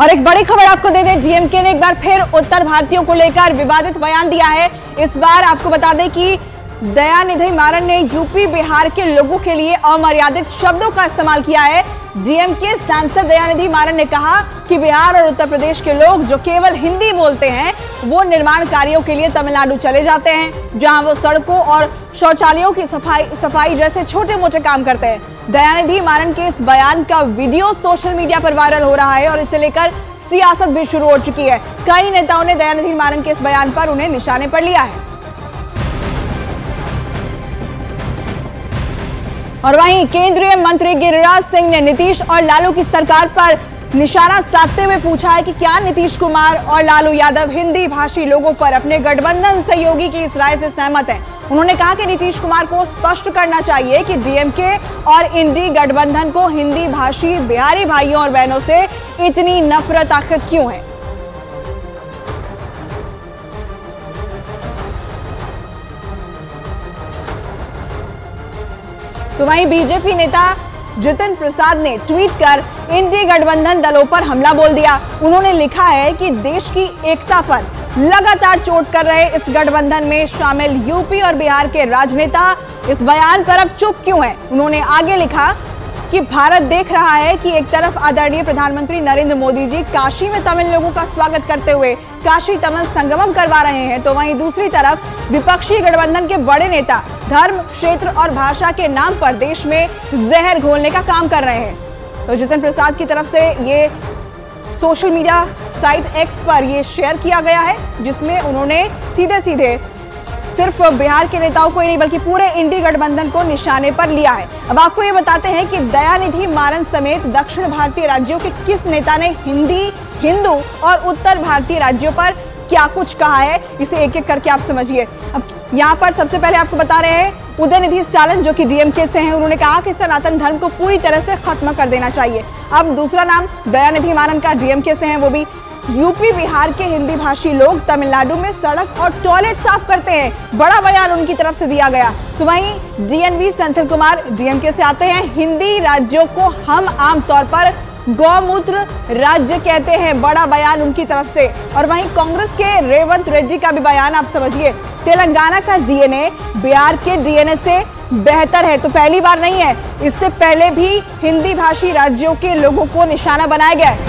और एक बड़ी खबर आपको दे दें डीएमके ने एक बार फिर उत्तर भारतीयों को लेकर विवादित बयान दिया है। इस बार आपको बता दें कि दयानिधि मारन ने यूपी, बिहार के लोगों के लिए अमर्यादित शब्दों का इस्तेमाल किया है। डीएमके सांसद दयानिधि मारन ने कहा कि बिहार और उत्तर प्रदेश के लोग, जो केवल हिंदी बोलते हैं वो निर्माण कार्यों के लिए तमिलनाडु चले जाते हैं, जहाँ वो सड़कों और शौचालयों की सफ़ाई सफ़ाई जैसे छोटे मोटे काम करते हैं। दयानिधि मारन के इस बयान का वीडियो सोशल मीडिया पर वायरल हो रहा है और इसे लेकर सियासत भी शुरू हो चुकी है। कई नेताओं ने दयानिधि मारन के इस बयान पर उन्हें निशाने पर लिया है। और वहीं केंद्रीय मंत्री गिरिराज सिंह ने नीतीश और लालू की सरकार पर निशाना साधते हुए पूछा है कि क्या नीतीश कुमार और लालू यादव हिंदी भाषी लोगों पर अपने गठबंधन सहयोगी की इस राय से सहमत हैं? उन्होंने कहा कि नीतीश कुमार को स्पष्ट करना चाहिए कि डीएमके और इंडी गठबंधन को हिंदी भाषी बिहारी भाइयों और बहनों से इतनी नफरत आखिर क्यों है? तो वहीं बीजेपी नेता जितिन प्रसाद ने ट्वीट कर इंडी गठबंधन दलों पर हमला बोल दिया उन्होंने लिखा है कि देश की एकता पर लगातार चोट कर रहे इस गठबंधन में शामिल यूपी और बिहार के राजनेता इस बयान पर अब चुप क्यों हैं? उन्होंने आगे लिखा कि भारत देख रहा है कि एक तरफ़ आदरणीय प्रधानमंत्री नरेंद्र मोदी जी काशी में तमिल लोगों का स्वागत करते हुए काशी तमिल संगमम करवा रहे हैं तो वहीं दूसरी तरफ़ विपक्षी गठबंधन के बड़े नेता धर्म, क्षेत्र और भाषा के नाम पर देश में जहर घोलने का काम कर रहे हैं। तो जितिन प्रसाद की तरफ़ से ये सोशल मीडिया साइट एक्स पर ये शेयर किया गया है, जिसमें उन्होंने सीधे सीधे सिर्फ़ बिहार के नेताओं को ही नहीं, बल्कि पूरे इंडी गठबंधन को निशाने पर लिया है। अब आपको ये बताते हैं कि दयानिधि मारन समेत दक्षिण भारतीय राज्यों के किस नेता ने हिंदी, हिंदू और उत्तर भारतीय राज्यों पर क्या कुछ कहा है, इसे एक एक करके आप समझिए। अब यहाँ पर सबसे पहले आपको बता रहे हैं, उदयनिधि स्टालिन जो कि डीएमके से हैं, उन्होंने कहा कि सनातन धर्म को पूरी तरह से खत्म कर देना चाहिए। अब दूसरा नाम, दयानिधि मारन का डीएमके से हैं, वो भी यूपी, बिहार के हिंदी भाषी लोग तमिलनाडु में सड़क और टॉयलेट साफ़ करते हैं। बड़ा बयान उनकी तरफ़ से दिया गया। तो वहीं डीएनवी सेंथिल कुमार डीएमके से आते हैं। हिंदी राज्यों को हम आमतौर पर गौमूत्र राज्य कहते हैं, बड़ा बयान उनकी तरफ़ से। और वहीं कांग्रेस के रेवंत रेड्डी का भी बयान, आप समझिए। तेलंगाना का डीएनए, बिहार के डीएनए से बेहतर है तो पहली बार नहीं है। इससे पहले भी हिंदी भाषी राज्यों के लोगों को निशाना बनाया गया है।